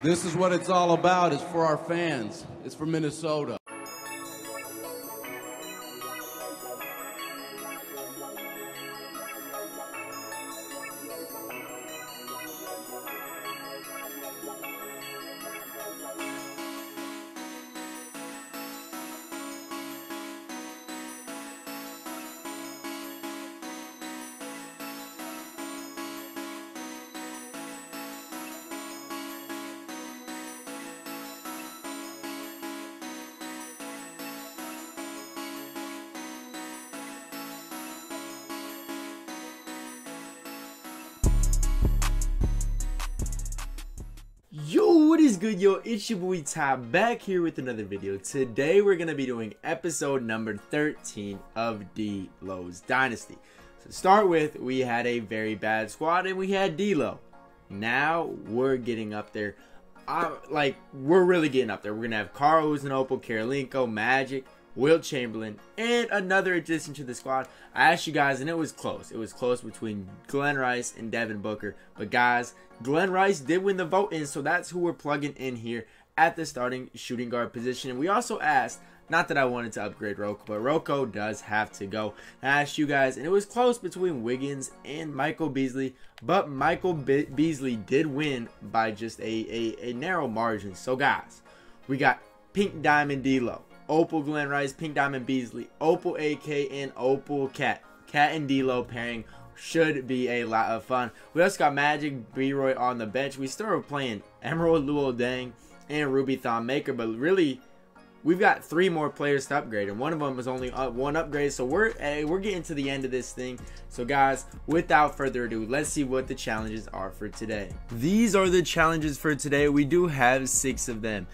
This is what it's all about. It's for our fans. It's for Minnesota. What is good, yo? It's your boy Ty back here with another video. Today we're gonna be doing episode number 13 of D-Lo's Dynasty. So to start with, we had a very bad squad and we had D-Lo. Now we're getting up there. Uh, like we're really getting up there. We're gonna have Carl Opal, Kirilenko, Magic, Wilt Chamberlain, and another addition to the squad. I asked you guys, and it was close. It was close between Glen Rice and Devin Booker. But guys, Glen Rice did win the vote in, so that's who we're plugging in here at the starting shooting guard position. And we also asked, not that I wanted to upgrade Rocco, but Rocco does have to go. I asked you guys, and it was close between Wiggins and Michael Beasley, but Michael Be- Beasley did win by just a, a, a narrow margin. So guys, we got Pink Diamond D-Lo. Opal Glen Rice, Pink Diamond Beasley, Opal AK, and Opal Cat. Cat and D'Lo pairing should be a lot of fun. We also got Magic B-Roy on the bench. We still are playing Emerald Luol Deng and Ruby Thon Maker, but really, we've got three more players to upgrade, and one of them is only uh, one upgrade. So we're hey, we're getting to the end of this thing. So guys, without further ado, let's see what the challenges are for today. These are the challenges for today. We do have six of them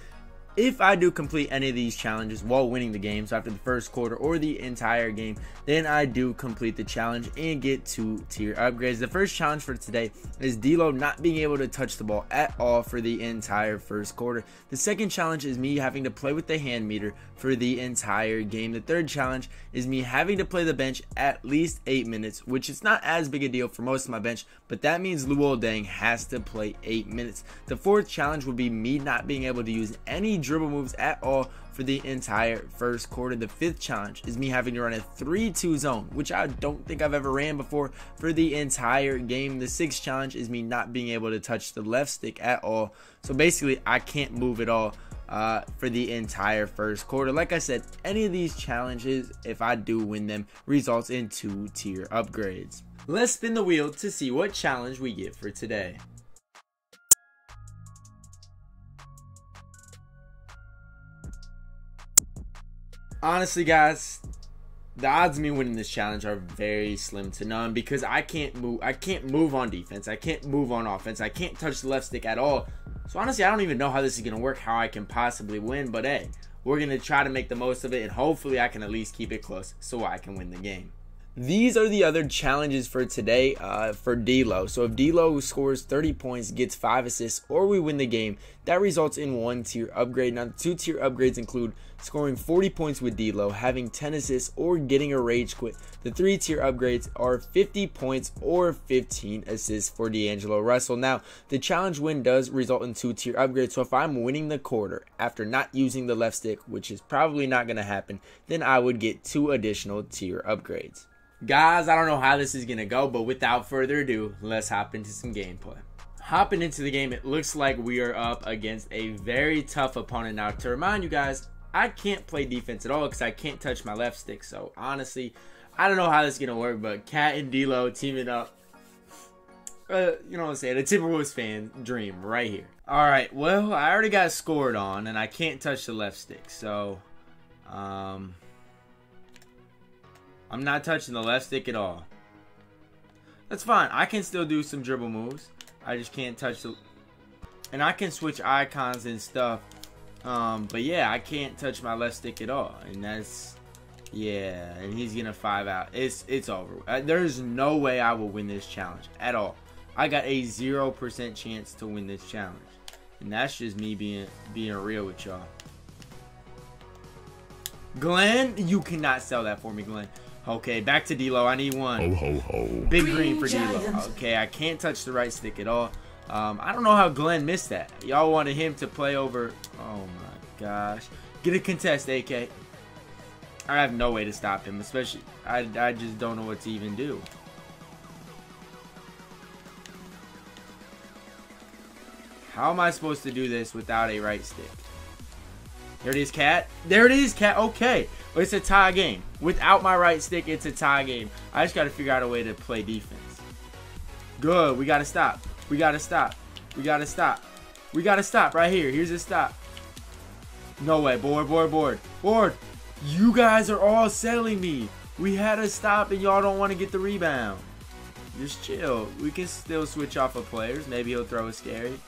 if I do complete any of these challenges while winning the game, so after the first quarter or the entire game, then I do complete the challenge and get two tier upgrades. The first challenge for today is D'Lo not being able to touch the ball at all for the entire first quarter. The second challenge is me having to play with the hand meter for the entire game. The third challenge is me having to play the bench at least 8 minutes, which is not as big a deal for most of my bench, but that means Luol Deng has to play 8 minutes. The fourth challenge would be me not being able to use any dribble moves at all for the entire first quarter. The fifth challenge is me having to run a 3-2 zone, which I don't think I've ever ran before for the entire game. The sixth challenge is me not being able to touch the left stick at all. So basically, I can't move at all uh, for the entire first quarter. Like I said, any of these challenges, if I do win them, results in two tier upgrades. Let's spin the wheel to see what challenge we get for today. Honestly, guys, the odds of me winning this challenge are very slim to none because I can't move. I can't move on defense. I can't move on offense. I can't touch the left stick at all. So honestly, I don't even know how this is gonna work. How I can possibly win. But hey, we're gonna try to make the most of it, and hopefully, I can at least keep it close so I can win the game. These are the other challenges for today uh, for D'Lo. So if D'Lo scores 30 points, gets five assists, or we win the game, that results in one tier upgrade. Now, the two tier upgrades include scoring 40 points with D'Lo, having 10 assists, or getting a rage quit. The three tier upgrades are 50 points or 15 assists for D'Angelo Russell. Now, the challenge win does result in two tier upgrades. So if I'm winning the quarter after not using the left stick, which is probably not going to happen, then I would get two additional tier upgrades. Guys, I don't know how this is going to go, but without further ado, let's hop into some gameplay. Hopping into the game, it looks like we are up against a very tough opponent. Now, to remind you guys, I can't play defense at all because I can't touch my left stick. So, honestly, I don't know how this is going to work, but Cat and D'Lo teaming up. Uh, you know what I'm saying? A Timberwolves fan dream right here. All right, well, I already got scored on, and I can't touch the left stick. So, um, I'm not touching the left stick at all. That's fine. I can still do some dribble moves. I just can't touch the... And I can switch icons and stuff. Um, but yeah, I can't touch my left stick at all. And that's... Yeah, and he's gonna five out. It's it's over. Uh, there's no way I will win this challenge at all. I got a zero percent chance to win this challenge, and that's just me being being real with y'all. Glen, you cannot sell that for me, Glen. Okay, back to D'Lo. I need one. Ho ho ho. Big green, green for D'Lo. Okay, I can't touch the right stick at all. Um, I don't know how Glen missed that. Y'all wanted him to play over. Oh my gosh. Get a contest, AK. I have no way to stop him, especially. I, I just don't know what to even do. How am I supposed to do this without a right stick? There it is, Cat. There it is, Cat. Okay. It's a tie game. Without my right stick, it's a tie game. I just got to figure out a way to play defense. Good. We got to stop. We got to stop. We got to stop. We got to stop right here. Here's a stop. No way. Board, board, board. Board. You guys are all settling me. We had to stop and y'all don't want to get the rebound. Just chill. We can still switch off of players. Maybe he'll throw a scary.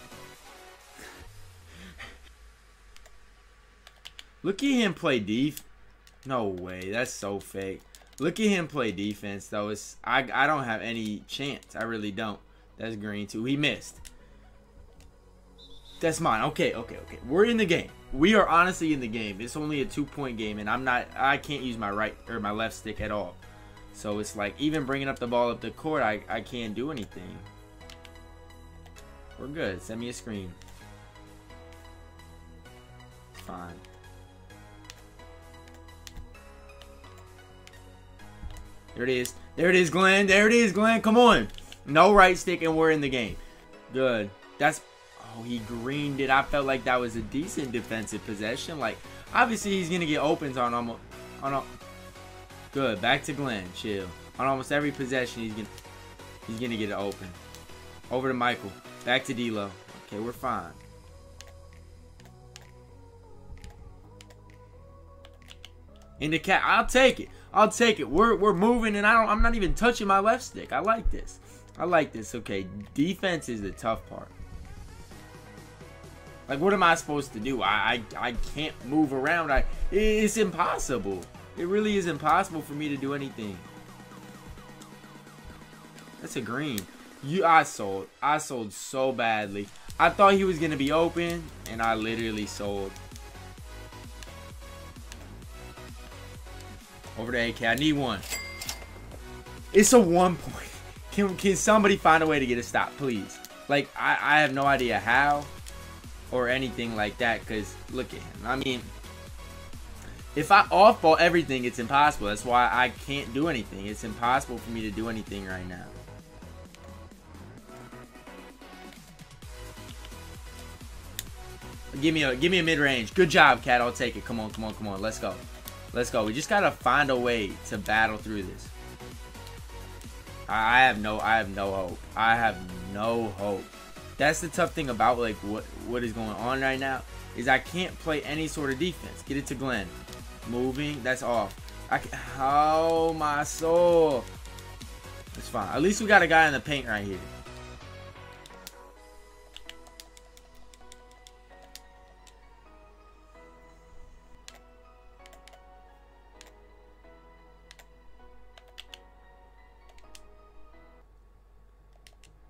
Look at him play def. No way. That's so fake. Look at him play defense, though. It's I, I don't have any chance. I really don't. That's green, too. He missed. That's mine. Okay, okay, okay. We're in the game. We are honestly in the game. It's only a two-point game, and I'm not. I can't use my right or my left stick at all. So it's like even bringing up the ball up the court, I I can't do anything. We're good. Send me a screen. Fine. There it is. There it is, Glen. There it is, Glen. Come on. No right stick, and we're in the game. Good. That's Oh, he greened it. I felt like that was a decent defensive possession. Like, obviously, he's going to get opens on almost... On a, good. Back to Glen. Chill. On almost every possession, he's going to he's gonna get it open. Over to Michael. Back to D'Lo. Okay, we're fine. In the cat. I'll take it. I'll take it. We're we're moving, and I don't. I'm not even touching my left stick. I like this. I like this. Okay, defense is the tough part. Like, what am I supposed to do? I, I, I can't move around. I, it's impossible. It really is impossible for me to do anything. That's a green. You, I sold. I sold so badly. I thought he was gonna be open, and I literally sold. Over to AK. I need one. It's a one point. Can, can somebody find a way to get a stop, please? Like, I, I have no idea how or anything like that because look at him. I mean, if I off ball everything, it's impossible. That's why I can't do anything. It's impossible for me to do anything right now. Give me a give me a mid range. Good job, Cat. I'll take it. Come on, come on, come on. Let's go. Let's go. We just gotta find a way to battle through this. I have no I have no hope. I have no hope that's the tough thing about like what what is going on right now is I can't play any sort of defense. Get it to Glen. Moving, that's off. I can, oh my soul. It's fine. At least we got a guy in the paint right here.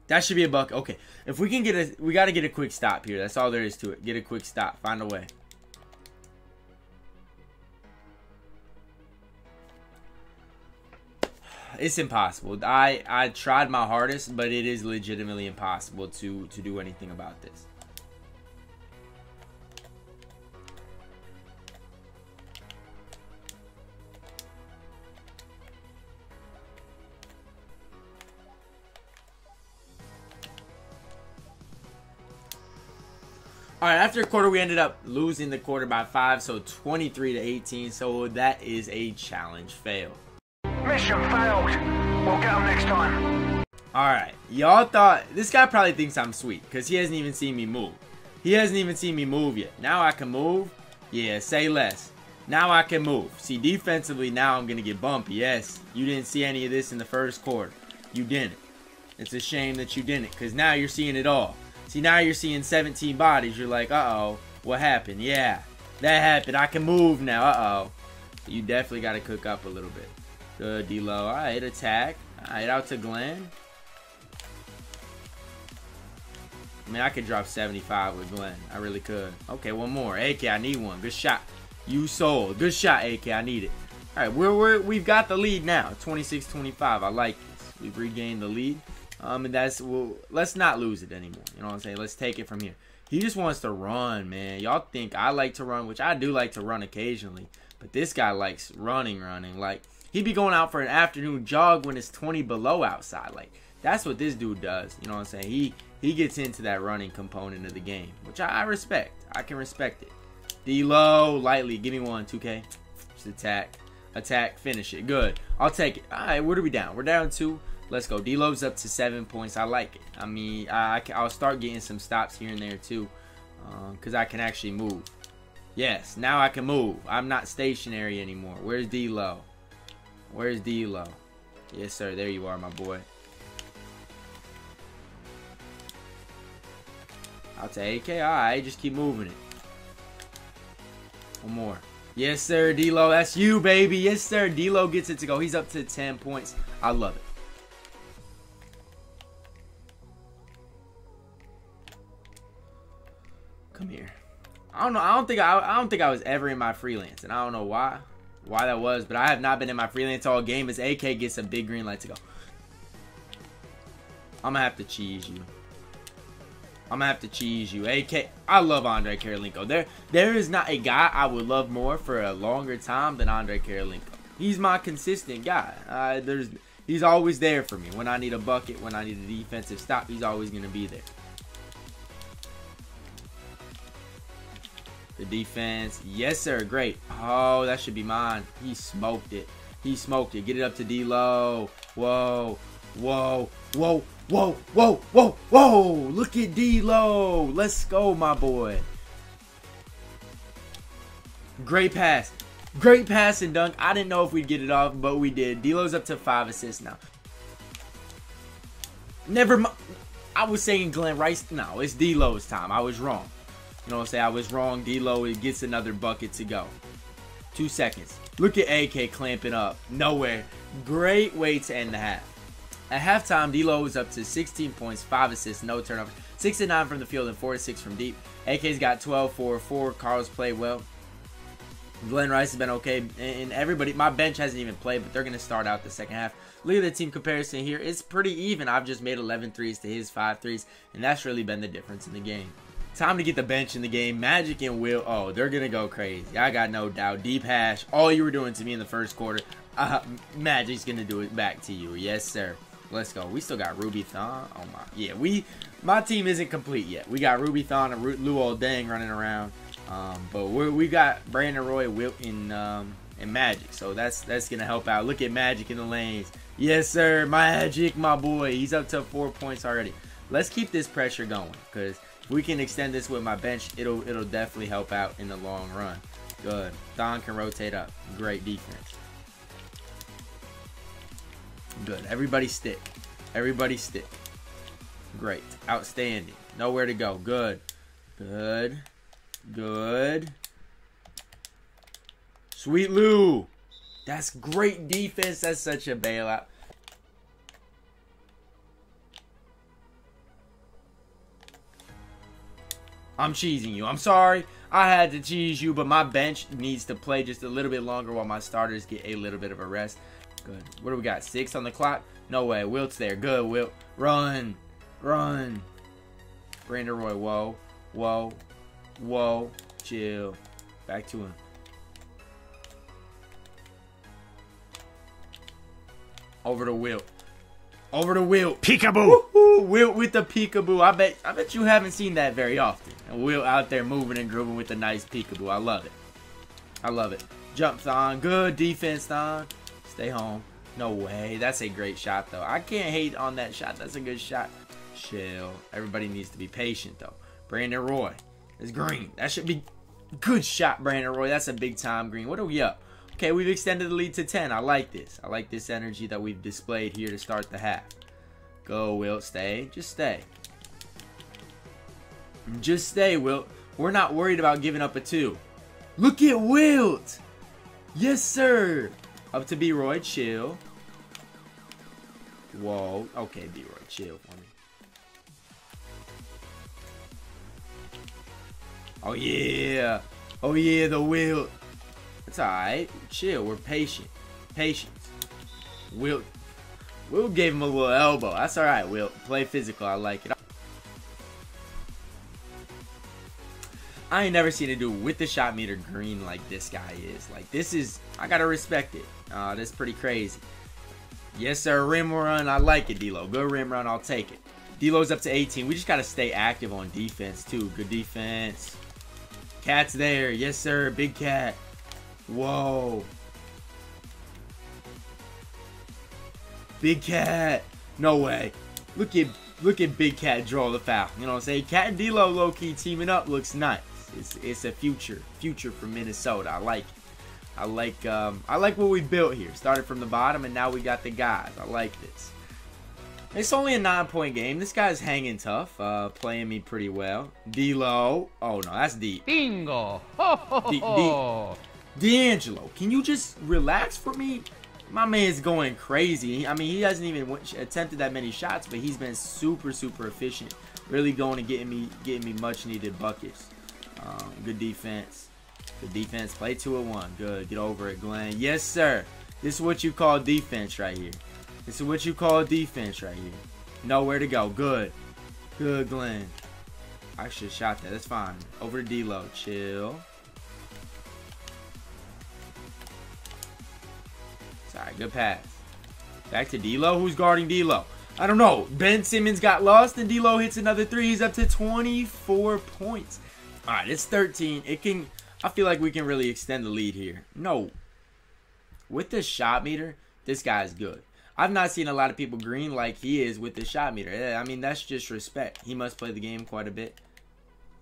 That should be a buck. Okay. If we can get a... We got to get a quick stop here. That's all there is to it. Get a quick stop. Find a way. It's impossible. I, I tried my hardest, but it is legitimately impossible to, to do anything about this. All right, after a quarter, we ended up losing the quarter by five, so 23 to 18. So that is a challenge fail. Mission failed. We'll get them next time. All right, y'all thought this guy probably thinks I'm sweet because he hasn't even seen me move. He hasn't even seen me move yet. Now I can move. Yeah, say less. Now I can move. See, defensively, now I'm going to get bumpy. Yes, you didn't see any of this in the first quarter. You didn't. It's a shame that you didn't because now you're seeing it all. See, now you're seeing 17 bodies. You're like, uh-oh, what happened? Yeah, that happened. I can move now. Uh-oh. You definitely got to cook up a little bit. Good, D-Lo. All right, attack. All right, out to Glen. I mean, I could drop 75 with Glen. I really could. Okay, one more. AK, I need one. Good shot. You sold. Good shot, AK. I need it. All right, we're, we're, we've got the lead now. 26-25. I like this. We've regained the lead. Um, and that's well, let's not lose it anymore. You know what I'm saying? Let's take it from here. He just wants to run, man. Y'all think I like to run, which I do like to run occasionally, but this guy likes running, running. Like he'd be going out for an afternoon jog when it's 20 below outside. Like that's what this dude does. You know what I'm saying? He he gets into that running component of the game, which I, I respect. I can respect it. D-Lo, lightly, give me one, 2K. Just attack, attack, finish it. Good. I'll take it. All right, what are we down? We're down two. Let's go. D-Lo's up to seven points. I like it. I mean, I, I'll start getting some stops here and there too, because uh, I can actually move. Yes, now I can move. I'm not stationary anymore. Where's D-Lo? Where's D-Lo? Yes, sir. There you are, my boy. I'll take AK. Alright, just keep moving it. One more. Yes, sir, D-Lo. That's you, baby. Yes, sir. D-Lo gets it to go. He's up to 10 points. I love it. Come here. I don't know. I don't think I, I don't think I was ever in my freelance, and I don't know why, why that was. But I have not been in my freelance all game. As AK gets a big green light to go. I'm gonna have to cheese you. I'm gonna have to cheese you. AK, I love Andre Kirilenko. There, there is not a guy I would love more for a longer time than Andre Kirilenko. He's my consistent guy. Uh, there's, he's always there for me when I need a bucket, when I need a defensive stop. He's always gonna be there. The defense, yes sir, great. Oh, that should be mine. He smoked it. He smoked it. Get it up to D-Lo. Whoa, whoa, whoa, whoa, whoa, whoa, whoa. Look at D-Lo. Let's go, my boy. Great pass. Great pass and dunk. I didn't know if we'd get it off, but we did. D-Lo's up to five assists now. Never mind. I was saying Glen Rice. No, it's D-Lo's time. I was wrong. You know what I'm saying? I was wrong. D-Lo gets another bucket to go. Two seconds. Look at AK clamping up. Nowhere. Great way to end the half. At halftime, D-Lo was up to 16 points, 5 assists, no turnover. 6 to 9 from the field and 4 to 6 from deep. AK's got 12 4 4. Carl's played well. Glen Rice has been okay. And everybody, my bench hasn't even played, but they're going to start out the second half. Look at the team comparison here. It's pretty even. I've just made 11 threes to his 5 threes, and that's really been the difference in the game. Time to get the bench in the game. Magic and Will. Oh, they're going to go crazy. I got no doubt. Deep hash. All you were doing to me in the first quarter. Uh, Magic's going to do it back to you. Yes, sir. Let's go. We still got Ruby Thon. Oh, my. Yeah, we. My team isn't complete yet. We got Ruby Thon and Luol Deng running around. Um, but we we got Brandon Roy, Wilt, and, um, and Magic. So that's that's going to help out. Look at Magic in the lanes. Yes, sir. Magic, my boy. He's up to four points already. Let's keep this pressure going because we can extend this with my bench, it'll it'll definitely help out in the long run. Good. Don can rotate up. Great defense. Good. Everybody stick. Everybody stick. Great. Outstanding. Nowhere to go. Good. Good. Good. Sweet Lou. That's great defense. That's such a bailout. I'm cheesing you. I'm sorry. I had to cheese you, but my bench needs to play just a little bit longer while my starters get a little bit of a rest. Good. What do we got? Six on the clock? No way. Wilt's there. Good, Wilt. Run. Run. Brandon Roy. Whoa. Whoa. Whoa. Chill. Back to him. Over to Wilt. Over to Wilt. Peekaboo. Wilt with the peekaboo. I bet I bet you haven't seen that very often. And Wilt out there moving and grooving with a nice peekaboo. I love it. I love it. Jumps on. Good defense, on. Stay home. No way. That's a great shot, though. I can't hate on that shot. That's a good shot. Chill. Everybody needs to be patient, though. Brandon Roy is green. That should be good shot, Brandon Roy. That's a big time green. What are we up? Okay, we've extended the lead to 10. I like this. I like this energy that we've displayed here to start the half. Go, Wilt. Stay. Just stay. Just stay, Wilt. We're not worried about giving up a two. Look at Wilt. Yes, sir. Up to B-Roy. Chill. Whoa. Okay, B-Roy. Chill for me. Oh, yeah. Oh, yeah, the Wilt. It's alright. Chill. We're patient. Patience. Wilt. Will gave him a little elbow. That's all right, Will. Play physical. I like it. I ain't never seen a dude with the shot meter green like this guy is. Like, this is, I gotta respect it. Uh, that's pretty crazy. Yes, sir. Rim run. I like it, D'Lo. Good rim run. I'll take it. D'Lo's up to 18. We just gotta stay active on defense, too. Good defense. Cat's there. Yes, sir. Big cat. Whoa. Big cat. No way. Look at look at Big Cat draw the foul. You know what I'm saying? Cat and D'Lo low key teaming up looks nice. It's it's a future future for Minnesota. I like it. I like um, I like what we built here. Started from the bottom and now we got the guys. I like this. It's only a nine point game. This guy's hanging tough, uh, playing me pretty well. D'Lo. Oh no, that's deep. Bingo! Ho, ho, ho, D- ho. D'Angelo, can you just relax for me? My man's going crazy. I mean, he hasn't even attempted that many shots, but he's been super, super efficient. Really going and getting me, getting me much needed buckets. Um, good defense. Good defense. Play two at one. Good. Get over it, Glen. Yes, sir. This is what you call defense right here. This is what you call defense right here. Nowhere to go. Good. Good, Glen. I should have shot that. That's fine. Over to D-Lo. Chill. Sorry, good pass. Back to D'Lo. Who's guarding D'Lo? I don't know. Ben Simmons got lost, and D'Lo hits another three. He's up to 24 points. All right, it's 13. It can. I feel like we can really extend the lead here. No. With the shot meter, this guy's good. I've not seen a lot of people green like he is with the shot meter. I mean, that's just respect. He must play the game quite a bit.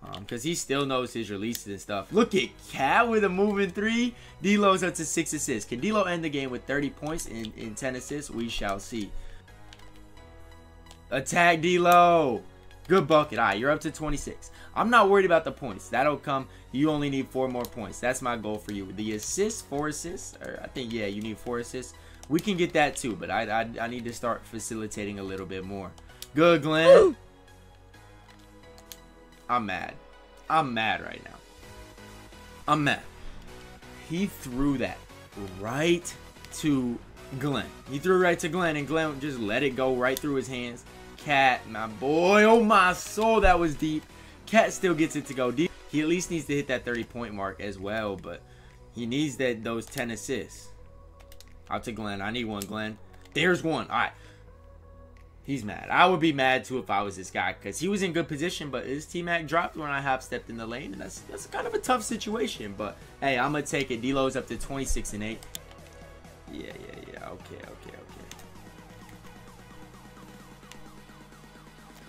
Um, because he still knows his releases and stuff. Look at Cat with a moving three. D'Lo's up to six assists. Can D'Lo end the game with 30 points and, and 10 assists? We shall see. Attack D'Lo. Good bucket. All right, you're up to 26. I'm not worried about the points. That'll come. You only need four more points. That's my goal for you. The assists, four assists, or I think yeah, you need four assists. We can get that too, but I I, I need to start facilitating a little bit more. Good, Glen. I'm mad. I'm mad right now. I'm mad. He threw that right to Glen. He threw it right to Glen, and Glen just let it go right through his hands. Cat, my boy, oh my soul, that was deep. Cat still gets it to go deep. He at least needs to hit that 30 point mark as well, but he needs that those 10 assists. Out to Glen. I need one, Glen. There's one. All right. He's mad. I would be mad too if I was this guy because he was in good position, but his T Mac dropped when I hop stepped in the lane, and that's that's kind of a tough situation. But hey, I'm gonna take it. D'Lo's up to 26 and 8. Yeah, yeah, yeah. Okay, okay, okay.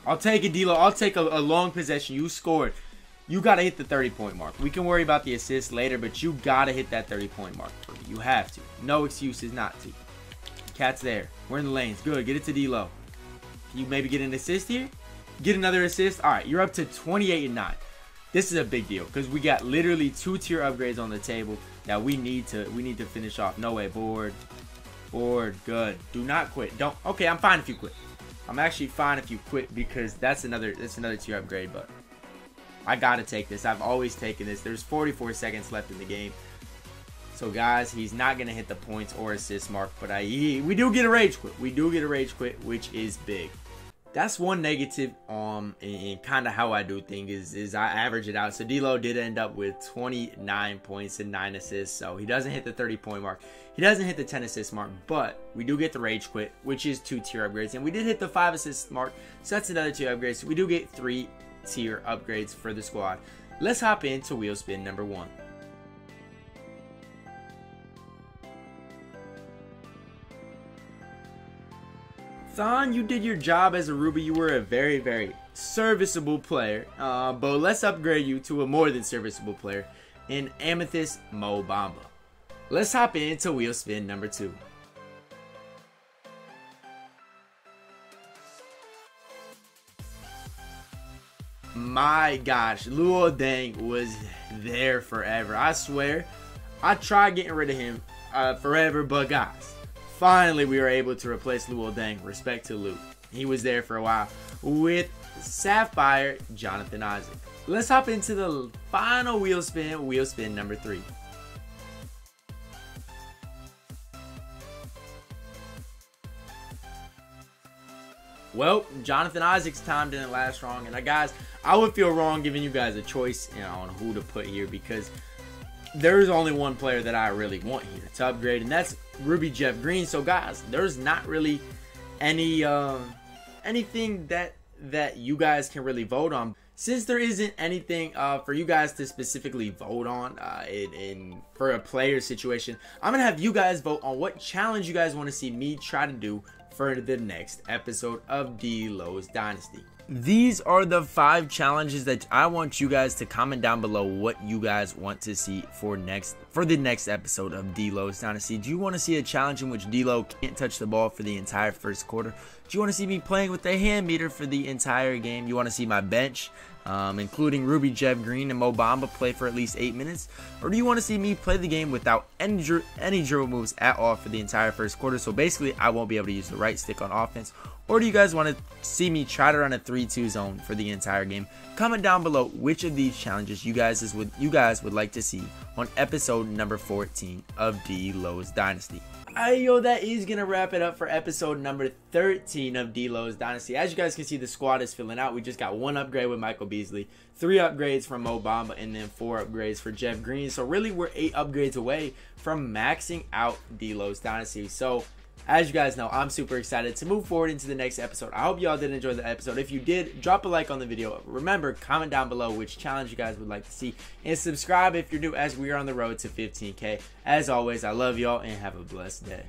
I'll take it, D'Lo. I'll take a, a long possession. You scored. You gotta hit the 30 point mark. We can worry about the assists later, but you gotta hit that 30 point mark. You have to. No excuses not to. Cat's there. We're in the lanes. Good. Get it to D'Lo. You maybe get an assist here? Get another assist. All right, you're up to 28 and 9. This is a big deal because we got literally two tier upgrades on the table that we need to we need to finish off. No way, board, board, good. Do not quit. Don't. Okay, I'm fine if you quit. I'm actually fine if you quit because that's another that's another tier upgrade. But I gotta take this. I've always taken this. There's 44 seconds left in the game. So guys, he's not gonna hit the points or assist mark, but I we do get a rage quit. We do get a rage quit, which is big. That's one negative um and, kind of how I do things is is I average it out. So D'Lo did end up with 29 points and 9 assists. So he doesn't hit the 30 point mark. He doesn't hit the 10 assist mark, but we do get the rage quit, which is two tier upgrades. And we did hit the 5 assist mark. So that's another tier upgrade. So we do get 3 tier upgrades for the squad. Let's hop into wheel spin number 1. Thon, you did your job as a Ruby. You were a very, very serviceable player. Uh, but let's upgrade you to a more than serviceable player in Amethyst Mo Bamba. Let's hop into wheel spin number two. My gosh, Luol Deng was there forever. I swear, I tried getting rid of him uh, forever, but guys, finally we were able to replace Luol Deng. Respect to Lu. He was there for a while with Sapphire Jonathan Isaac. Let's hop into the final wheel spin, wheel spin number three. Well, Jonathan Isaac's time didn't last long, and I guys, I would feel wrong giving you guys a choice you know, on who to put here because there's only one player that I really want here to upgrade, and that's Ruby Jeff Green. So guys, there's not really any uh, anything that that you guys can really vote on. Since there isn't anything uh, for you guys to specifically vote on uh, in, in for a player situation, I'm gonna have you guys vote on what challenge you guys want to see me try to do for the next episode of D-Lo's Dynasty. These are the five challenges that I want you guys to comment down below what you guys want to see for next for the next episode of D-Lo's Dynasty. Do you want to see a challenge in which D-Lo can't touch the ball for the entire first quarter? Do you want to see me playing with the hand meter for the entire game? You want to see my bench, um, including Ruby Jeff Green and Mo Bamba, play for at least 8 minutes? Or do you want to see me play the game without any, any dribble moves at all for the entire first quarter? So basically, I won't be able to use the right stick on offense or do you guys want to see me try to run a 3-2 zone for the entire game? Comment down below which of these challenges you guys would you guys would like to see on episode number 14 of D-Lo's Dynasty. Alright, yo, that is to wrap it up for episode number 13 of D-Lo's Dynasty. As you guys can see, the squad is filling out. We just got one upgrade with Michael Beasley, three upgrades from Mo Bamba, and then four upgrades for Jeff Green. So really, we're eight upgrades away from maxing out D-Lo's Dynasty. So as you guys know, I'm super excited to move forward into the next episode. I hope y'all did enjoy the episode. If you did, drop a like on the video. Remember, comment down below which challenge you guys would like to see. And subscribe if you're new as we are on the road to 15K. As always, I love y'all and have a blessed day.